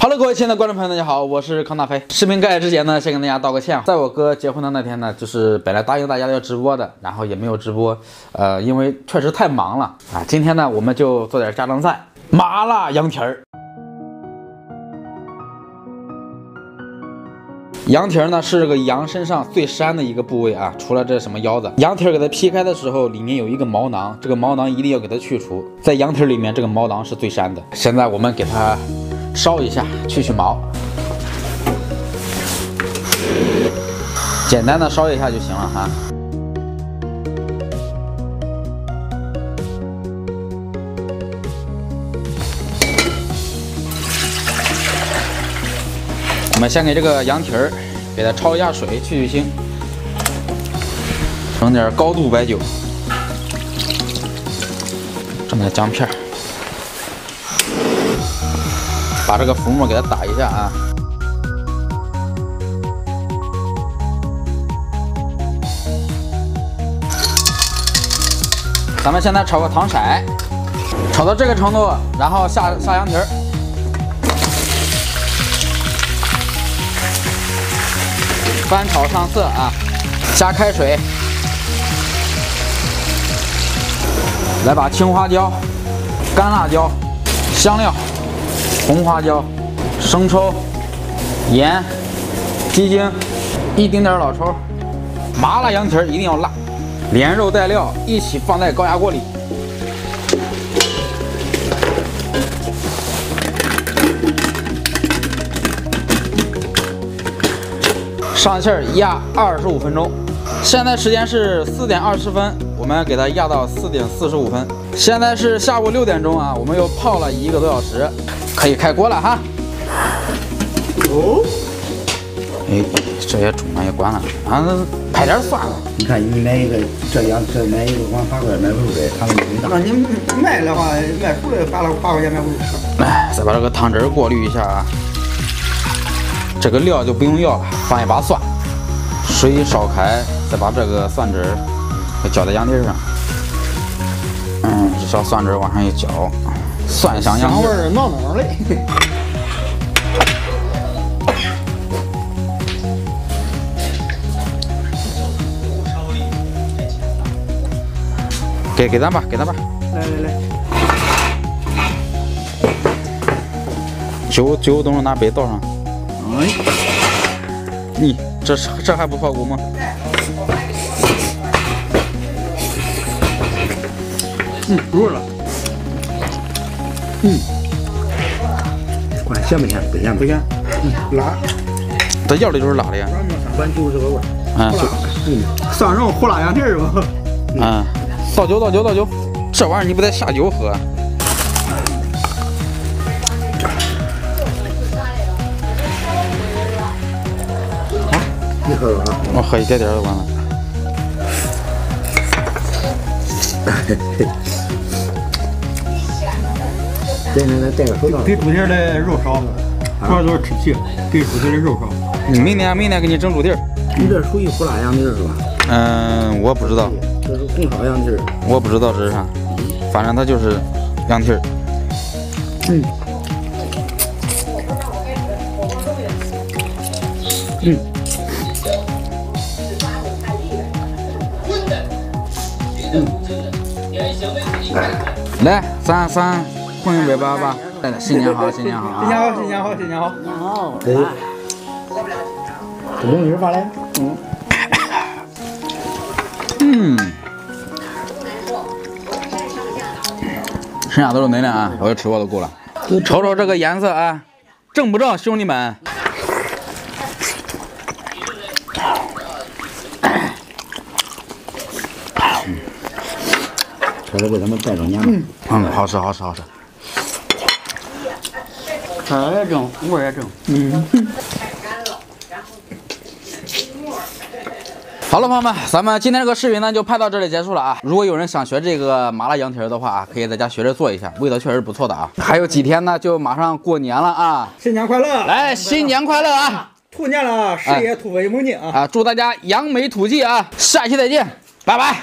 好了各位亲爱的观众朋友，大家好，我是康大飞。视频开始之前呢，先跟大家道个歉，在我哥结婚的那天呢，就是本来答应大家要直播的，然后也没有直播，呃，因为确实太忙了啊。今天呢，我们就做点家常菜，麻辣羊蹄儿。羊蹄儿呢是这个羊身上最膻的一个部位啊，除了这什么腰子，羊蹄儿给它劈开的时候，里面有一个毛囊，这个毛囊一定要给它去除，在羊蹄儿里面，这个毛囊是最膻的。现在我们给它烧一下，去去毛，简单的烧一下就行了哈。我们先给这个羊蹄儿给它焯一下水，去去腥，整点高度白酒，整点姜片，把这个浮沫给它打一下啊。咱们现在炒个糖色，炒到这个程度，然后下下羊蹄儿。翻炒上色啊，加开水，来把青花椒、干辣椒、香料、红花椒、生抽、盐、鸡精，一丁点老抽，麻辣羊蹄一定要辣，连肉带料一起放在高压锅里。上气压二十五分钟，现在时间是四点二十分，我们给它压到四点四十五分。现在是下午六点钟啊，我们又泡了一个多小时，可以开锅了哈。哦，哎，这也中了，也管了，啊，拍点蒜了。你看你买一个这样，这买一个往八块买回来，他们没那你卖的话，卖出来八了八块钱买回来。来，再把这个汤汁过滤一下啊。这个料就不用要了，放一把蒜，水烧开，再把这个蒜汁给浇在羊蹄上。嗯，这小蒜汁往上一浇，蒜香羊香味儿浓浓的。给给咱吧，给咱吧。来来来，酒酒等会拿杯倒上。哎，你这是这还不泡骨吗？嗯，入了。嗯，管咸不咸？不咸不咸，嗯，辣。它要的就是辣的呀。管就是个味儿。嗯，蒜蓉胡辣羊蹄儿吧。啊，倒酒倒酒倒酒，这玩意儿你不得下酒喝。你喝喝啊。我喝一点点就完了。再来来带个手套。给猪蹄儿的肉烧，主要就是吃皮，给猪蹄儿的肉烧。明天明天给你整猪蹄儿。你这属于胡辣羊蹄儿是吧？嗯，我不知道，这是红烧羊蹄儿。我不知道这是啥，反正它就是羊蹄儿。嗯。嗯。来，咱咱碰一杯吧吧。新年好，新年好新年啊！好，新年好，新年好。好。哎。这东西是啥嘞？嗯。嗯，剩下都是恁的啊，我就吃我都够了。瞅瞅这个颜色啊，正不正，兄弟们？这是给他们带着年嘛。嗯，好吃，好吃，好吃。色儿也正，味儿也正。嗯。好了，朋友们，咱们今天这个视频呢就拍到这里结束了啊。如果有人想学这个麻辣羊蹄儿的话啊，可以在家学着做一下，味道确实不错的啊。还有几天呢，就马上过年了啊！新年快乐！来，新年快乐啊！兔年了，事业突飞猛进啊！啊，祝大家扬眉吐气啊！下期再见，拜拜。